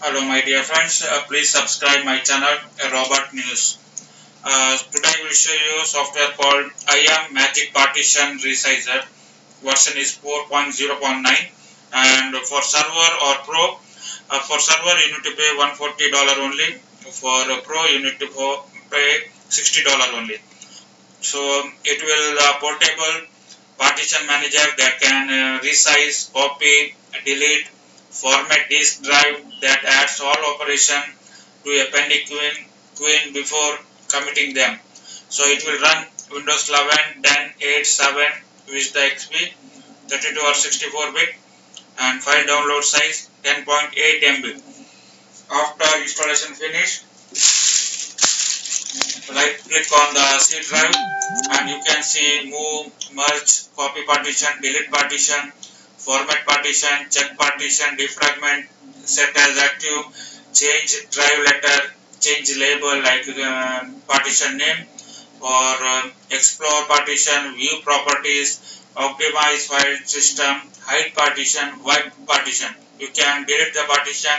Hello my dear friends, uh, please subscribe my channel uh, Robert News. Uh, today I will show you software called IM-Magic Partition Resizer. Version is 4.0.9 and for server or pro, uh, for server you need to pay $140 only. For pro you need to pay $60 only. So it will uh, portable partition manager that can resize, copy, delete, format disk drive that adds all operation to a pending queue, queue before committing them. So it will run Windows 11, 10, 8, 7, Vista XP, 32 or 64 bit and file download size 10.8 MB. After installation finish, right click on the C drive and you can see move, merge, copy partition, delete partition, format partition, check partition, defragment, set as active, change drive letter, change label like uh, partition name or uh, explore partition, view properties, optimize file system, hide partition, wipe partition. You can delete the partition,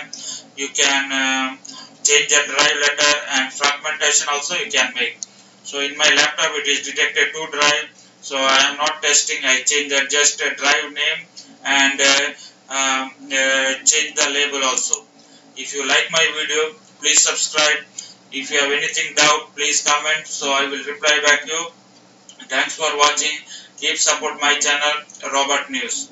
you can uh, change the drive letter and fragmentation also you can make. So in my laptop it is detected two drive. So I am not testing. I change the just a drive name and uh, um, uh, change the label also. If you like my video, please subscribe. If you have anything doubt, please comment. So I will reply back you. Thanks for watching. Keep support my channel, Robert News.